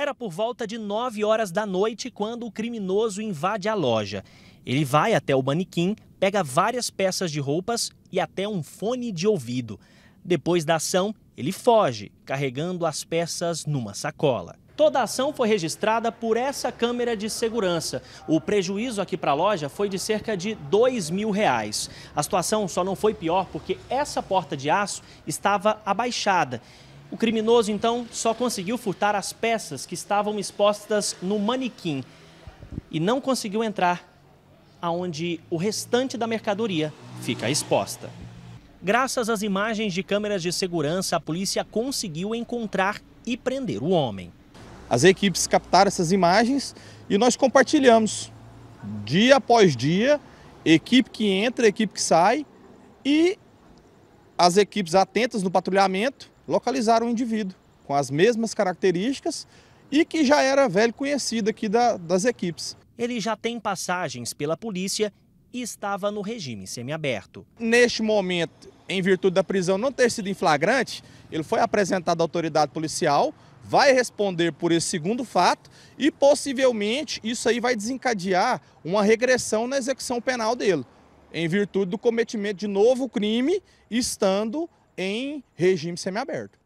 Era por volta de 9 horas da noite quando o criminoso invade a loja. Ele vai até o manequim, pega várias peças de roupas e até um fone de ouvido. Depois da ação, ele foge, carregando as peças numa sacola. Toda a ação foi registrada por essa câmera de segurança. O prejuízo aqui para a loja foi de cerca de dois mil reais. A situação só não foi pior porque essa porta de aço estava abaixada. O criminoso, então, só conseguiu furtar as peças que estavam expostas no manequim e não conseguiu entrar aonde o restante da mercadoria fica exposta. Graças às imagens de câmeras de segurança, a polícia conseguiu encontrar e prender o homem. As equipes captaram essas imagens e nós compartilhamos dia após dia, equipe que entra, equipe que sai e as equipes atentas no patrulhamento localizaram o indivíduo com as mesmas características e que já era velho conhecido aqui da, das equipes. Ele já tem passagens pela polícia e estava no regime semiaberto. Neste momento, em virtude da prisão não ter sido em flagrante, ele foi apresentado à autoridade policial, vai responder por esse segundo fato e possivelmente isso aí vai desencadear uma regressão na execução penal dele, em virtude do cometimento de novo crime estando em regime semiaberto.